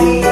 night.